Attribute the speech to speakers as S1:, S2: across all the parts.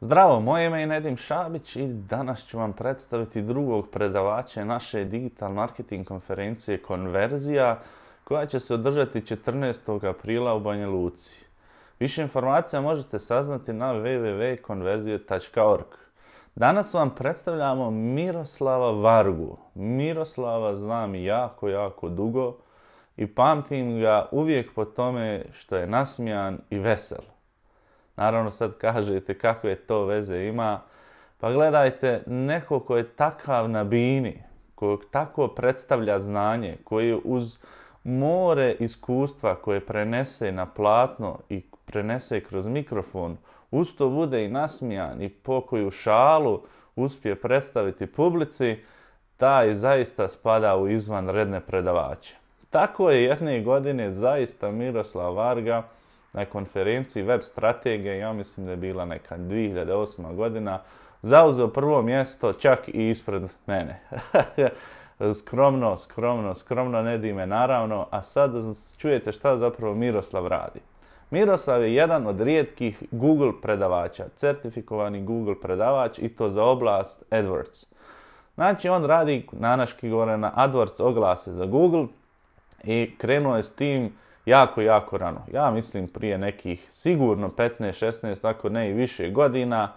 S1: Zdravo, moje ime je Nedim Šabić i danas ću vam predstaviti drugog predavača naše digital marketing konferencije Konverzija koja će se održati 14. aprila u Banja Luci. Više informacija možete saznati na www.konverzije.org. Danas vam predstavljamo Miroslava Vargu. Miroslava znam jako, jako dugo i pamtim ga uvijek po tome što je nasmijan i vesel. Naravno sad kažete kakve to veze ima. Pa gledajte, neko ko je takav na bini, koji tako predstavlja znanje, koji uz more iskustva koje prenese na platno i prenese kroz mikrofon, uz to bude i nasmijan i pokoju šalu uspije predstaviti publici, taj zaista spada u izvanredne predavače. Tako je jedne godine zaista Miroslav Varga na konferenciji web strategije, ja mislim da je bila neka 2008. godina, zauzeo prvo mjesto čak i ispred mene. skromno, skromno, skromno ne dime naravno, a sad čujete šta zapravo Miroslav radi. Miroslav je jedan od rijetkih Google predavača, certifikovani Google predavač i to za oblast AdWords. Znači on radi nanaški govore na AdWords oglase za Google i krenuo je s tim jako, jako rano. Ja mislim prije nekih sigurno 15, 16, ako ne i više godina.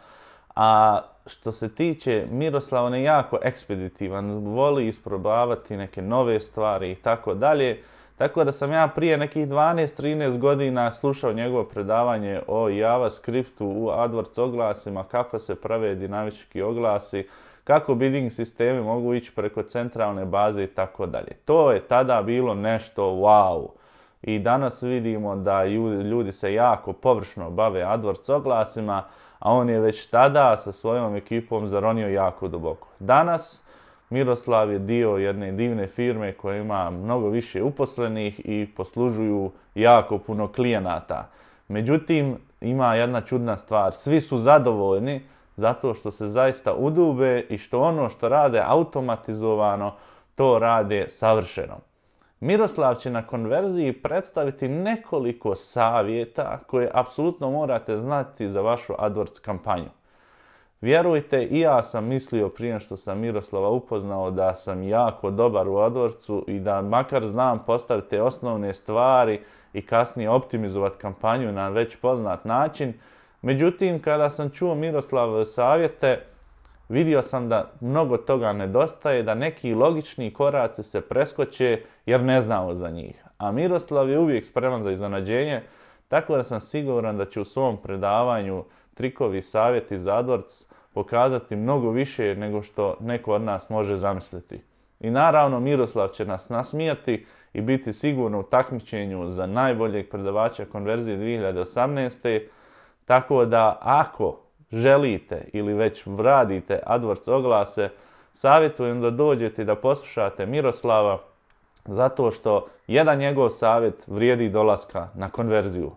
S1: A što se tiče Miroslava, on je jako ekspeditivan, voli isprobavati neke nove stvari i tako dalje. Tako da sam ja prije nekih 12-13 godina slušao njegovo predavanje o JavaScriptu u AdWords oglasima, kako se prave dinamički oglasi, kako bidding sistemi mogu ići preko centralne baze i tako dalje. To je tada bilo nešto wow. I danas vidimo da ljudi se jako površno bave AdWords oglasima, a on je već tada sa svojom ekipom zaronio jako duboko. Danas Miroslav je dio jedne divne firme koja ima mnogo više uposlenih i poslužuju jako puno klijenata. Međutim, ima jedna čudna stvar. Svi su zadovoljni zato što se zaista udube i što ono što rade automatizovano, to rade savršeno. Miroslav će na konverziji predstaviti nekoliko savjeta koje apsolutno morate znati za vašu AdWords kampanju. Vjerujte, i ja sam mislio prije što sam Miroslava upoznao da sam jako dobar u AdWordsu i da makar znam postaviti osnovne stvari i kasnije optimizovati kampanju na već poznat način. Međutim, kada sam čuo Miroslav savjete, vidio sam da mnogo toga nedostaje, da neki logični koraci se preskoče jer ne znamo za njih. A Miroslav je uvijek spreman za iznenađenje, tako da sam siguran da će u svom predavanju trikovi savjeti za AdWords pokazati mnogo više nego što neko od nas može zamisliti. I naravno Miroslav će nas nasmijati i biti sigurno u takmičenju za najboljeg predavača konverzije 2018. Tako da ako želite ili već radite AdWords oglase, savjetujem da dođete i da poslušate Miroslava zato što jedan njegov savjet vrijedi dolaska na konverziju.